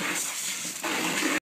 Yes.